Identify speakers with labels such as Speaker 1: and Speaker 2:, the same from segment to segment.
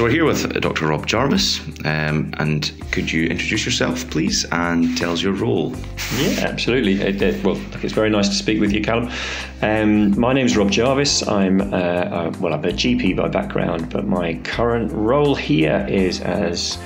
Speaker 1: Uh, so we're here with Dr. Rob Jarvis, um, and could you introduce yourself, please, and tell us your role?
Speaker 2: Yeah, absolutely. It, it, well, it's very nice to speak with you, Callum. Um, my name is Rob Jarvis. I'm uh, uh, well, I'm a GP by background, but my current role here is as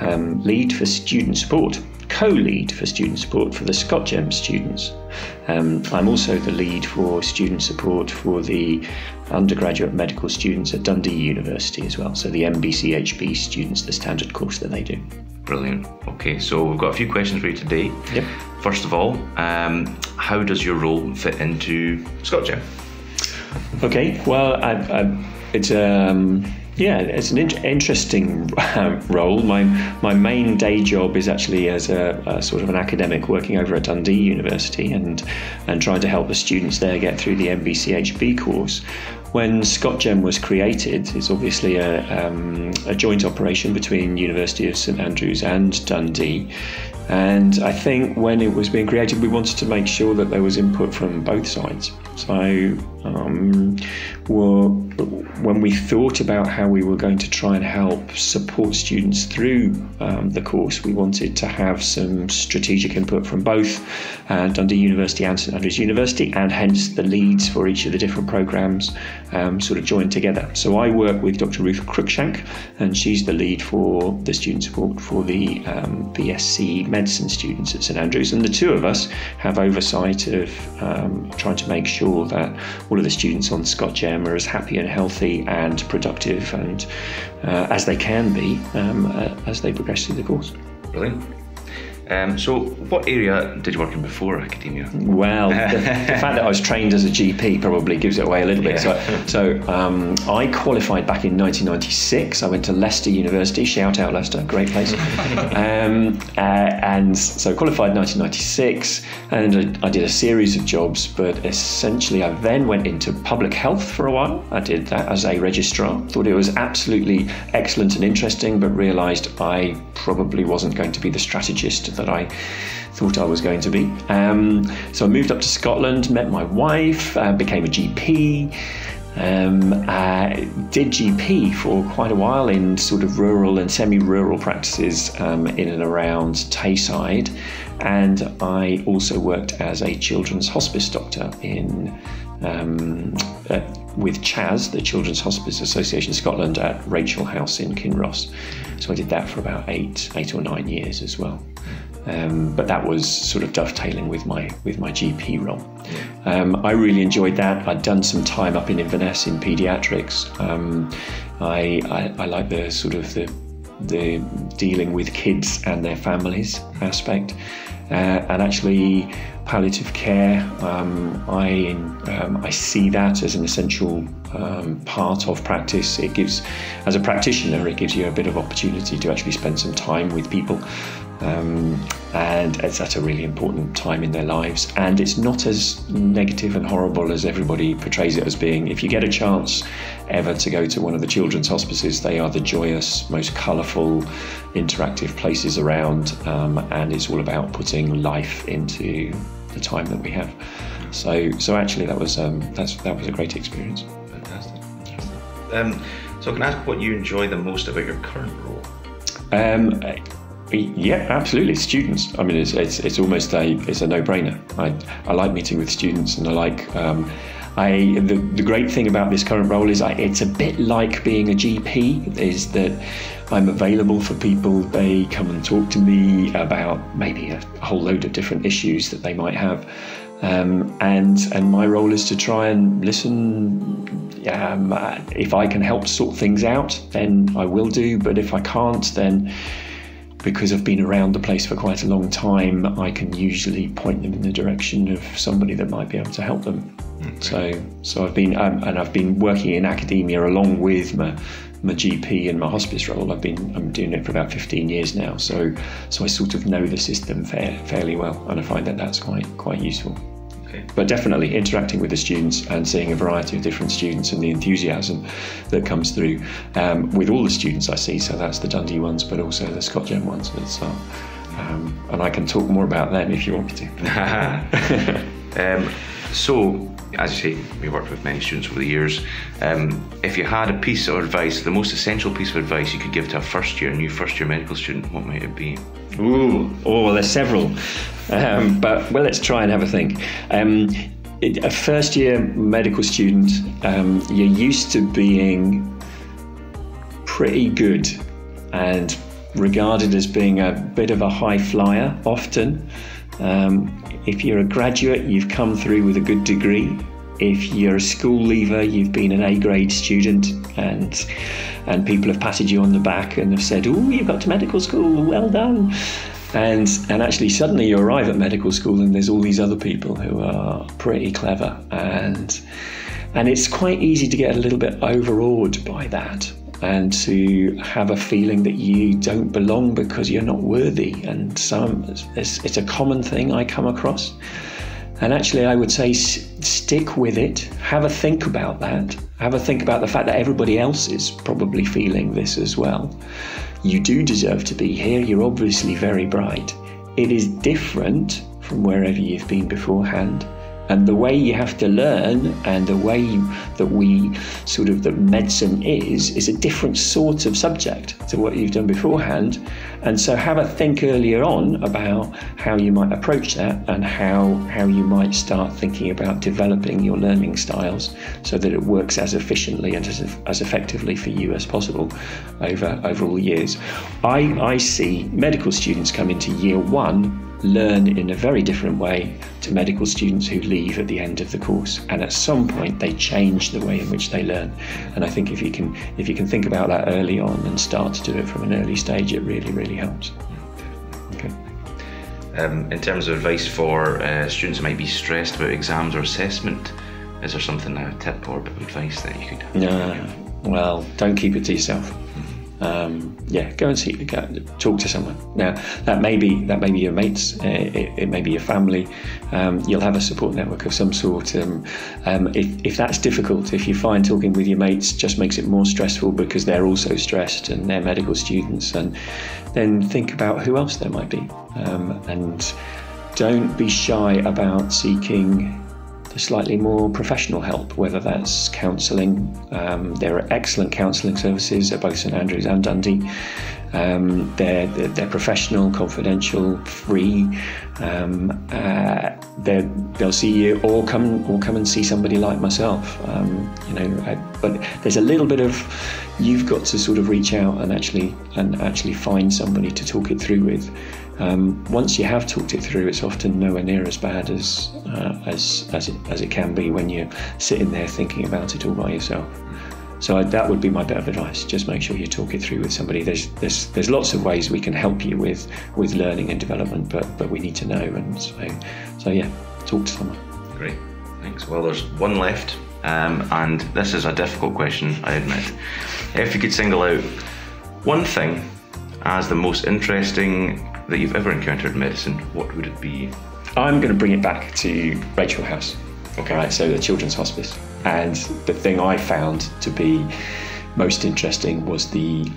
Speaker 2: um, lead for student support co-lead for student support for the ScotGem students. Um, I'm also the lead for student support for the undergraduate medical students at Dundee University as well. So the MBCHB students, the standard course that they do.
Speaker 1: Brilliant. Okay, so we've got a few questions for you today.
Speaker 2: Yep.
Speaker 1: First of all, um, how does your role fit into ScotGem?
Speaker 2: Okay, well, I, I, it's um, yeah, it's an in- interesting um, role. My my main day job is actually as a, a, sort of an academic working over at Dundee University and and trying to help the students there get through the MBCHB course. When ScotGem was created, it's obviously a, um, a joint operation between University of St Andrews and Dundee. And I think when it was being created, we wanted to make sure that there was input from both sides. So um, when we thought about how we were going to try and help support students through um, the course, we wanted to have some strategic input from both uh, Dundee University and St Andrews University, and hence the leads for each of the different programs um, sort of joined together. So I work with Dr. Ruth Cruikshank, and she's the lead for the student support for the um, BSc medicine students at St Andrews, and the two of us have oversight of um, trying to make sure that all of the students on ScotGem are as happy and healthy and productive and uh, as they can be um, uh, as they progress through the course.
Speaker 1: Brilliant. Um, so, what area did you work in before academia?
Speaker 2: Well, the, the, fact that I was trained as a GP probably gives it away a little bit. Yeah. So, so um, I qualified back in 1996. I went to Leicester University. Shout out Leicester, great place. um, uh, and so qualified 1996, and I, I, did a series of jobs. But essentially, I then went into public health for a while. I did that as a registrar. Thought it was absolutely excellent and interesting, but realised I probably wasn't going to be the strategist that I thought I was going to be. Um, so I moved up to Scotland, met my wife, uh, became a GP. Um, uh, did GP for quite a while in sort of rural and semi rural practices um, in and around Tayside. And I also worked as a children's hospice doctor in um, uh, with CHAS, the Children's Hospice Association Scotland, at Rachel House in Kinross. So I did that for about eight, eight or nine years as well. Um, but that was sort of dovetailing with my with my GP role. Um, I really enjoyed that. I'd done some time up in Inverness in paediatrics. Um, I, I, I like the sort of the the dealing with kids and their families aspect, uh, and actually palliative care. Um, I um, I see that as an essential um, part of practice. It gives, as a practitioner, it gives you a bit of opportunity to actually spend some time with people um, and it's at a really important time in their lives. And it's not as negative and horrible as everybody portrays it as being. If you get a chance ever to go to one of the children's hospices, they are the joyous, most colourful, interactive places around, um, and it's all about putting life into the time that we have. So, so actually, that was um, that's that was a great experience.
Speaker 1: Fantastic. Um, so, can I ask what you enjoy the most about your current role?
Speaker 2: Um, yeah, absolutely. Students. I mean, it's, it's, it's almost a it's a no brainer. I, I like meeting with students, and I like. Um, I the, the great thing about this current role is I, it's a bit like being a GP. Is that I'm available for people. They come and talk to me about maybe a, whole load of different issues that they might have. Um, and and my role is to try and listen. Um, if I can help sort things out, then I will do. But if I can't, then because I've been around the place for quite a long time, I can usually point them in the direction of somebody that might be able to help them. Okay. So, so I've been um, and I've been working in academia along with my my GP and my hospice role. I've been I'm doing it for about 15 years now. So, so I sort of know the system fair, fairly well, and I find that that's quite quite useful. Okay. But definitely interacting with the students and seeing a variety of different students and the enthusiasm that comes through um, with all the students I see. So that's the Dundee ones, but also the ScotGem ones as well. Um, and I can talk more about them if you want me
Speaker 1: to. um, so, as you say, we worked with many students over the years. Um, if you had a piece of advice, the most essential piece of advice you could give to a first year, new first year medical student, what might it be?
Speaker 2: Ooh, oh, there's several. Um, but well, let's try and have a think. Um, it, a first year medical student, um, you're used to being pretty good and regarded as being a bit of a high flyer often. Um, if you're a graduate, you've come through with a good degree. If you're a school leaver, you've been an A grade student and and people have patted you on the back and have said, Oh, you've got to medical school, well done. And and actually suddenly you arrive at medical school and there's all these other people who are pretty clever and and it's quite easy to get a little bit overawed by that and to have a feeling that you don't belong because you're not worthy. And some, it's, it's a common thing I come across. And actually, I would say stick with it. Have a think about that. Have a think about the fact that everybody else is probably feeling this as well. You do deserve to be here. You're obviously very bright. It is different from wherever you've been beforehand. And the way you have to learn and the way that we sort of that medicine is, is a different sort of subject to what you've done beforehand. And so have a think earlier on about how you might approach that and how, how you might start thinking about developing your learning styles so that it works as efficiently and as, as effectively for you as possible over, over all years. I, I see medical students come into year one learn in a very different way to medical students who leave at the end of the course. And at some point they change the way in which they learn. And i think if you can if you can think about that early on and start to do it from an early stage it really really helps.
Speaker 1: Okay. Um, in terms of advice for uh, students who might be stressed about exams or assessment is there something a tip or a bit of advice that you could
Speaker 2: no well don't keep it to yourself um, yeah, go and see, go, talk to someone. Now that may be that may be your mates, uh, it, it, may be your family. Um, you'll have a support network of some sort. Um, um, if, if that's difficult, if you find talking with your mates just makes it more stressful because they're also stressed and they're medical students, and then think about who else there might be, um, and don't be shy about seeking slightly more professional help, whether that's counselling. Um, there are excellent counselling services at both St Andrews and Dundee. Um, they're, they're, they're, professional, confidential, free. Um, uh, they'll see you, or come, or come and see somebody like myself. Um, you know, I, but there's a little bit of you've got to sort of reach out and actually and actually find somebody to talk it through with. Um, once you have talked it through, it's often nowhere near as bad as uh, as as it, as it can be when you're sitting there thinking about it all by yourself. So I, that would be my bit of advice. Just make sure you talk it through with somebody. There's there's there's lots of ways we can help you with with learning and development, but but we need to know. And so so yeah, talk to someone.
Speaker 1: Great, thanks. Well, there's one left, um, and this is a difficult question, I admit. If you could single out one thing as the most interesting that you've ever encountered in medicine, what would it be?
Speaker 2: I'm going to bring it back to Rachel House. Okay. Right, so the Children's Hospice. And the thing I found to be most interesting was the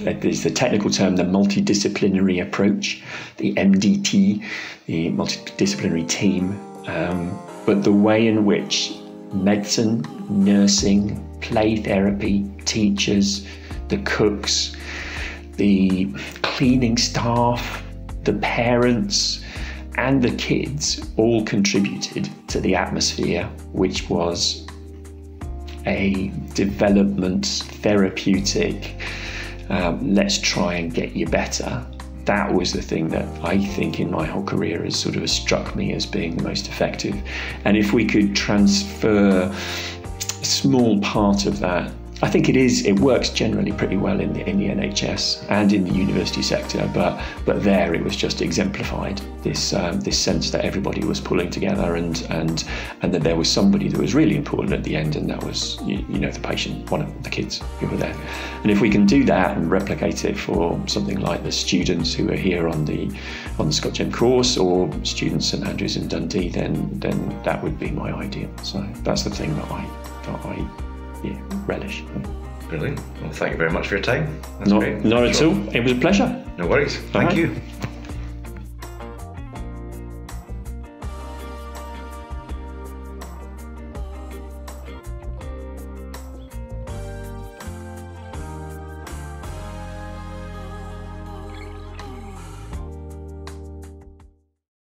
Speaker 2: there's the technical term, the multidisciplinary approach, the MDT, the multidisciplinary team, um, but the way in which medicine, nursing, play therapy, teachers, the cooks, the cleaning staff, the parents, and the kids all contributed to the atmosphere, which was a development, therapeutic, um, let's try and get you better. That was the thing that I think in my whole career has sort of struck me as being the most effective. And if we could transfer a small part of that I think it is. It works generally pretty well in the in the NHS and in the university sector, but but there it was just exemplified this um, this sense that everybody was pulling together and and and that there was somebody that was really important at the end, and that was you, you know the patient, one of the kids who were there. And if we can do that and replicate it for something like the students who are here on the on the ScotGem course or students at Andrews and Dundee, then then that would be my ideal. So that's the thing that I that I relish.
Speaker 1: Brilliant. Well, thank you very much for your time.
Speaker 2: That's not, great. Not at all. It was a pleasure.
Speaker 1: No worries. Thank you.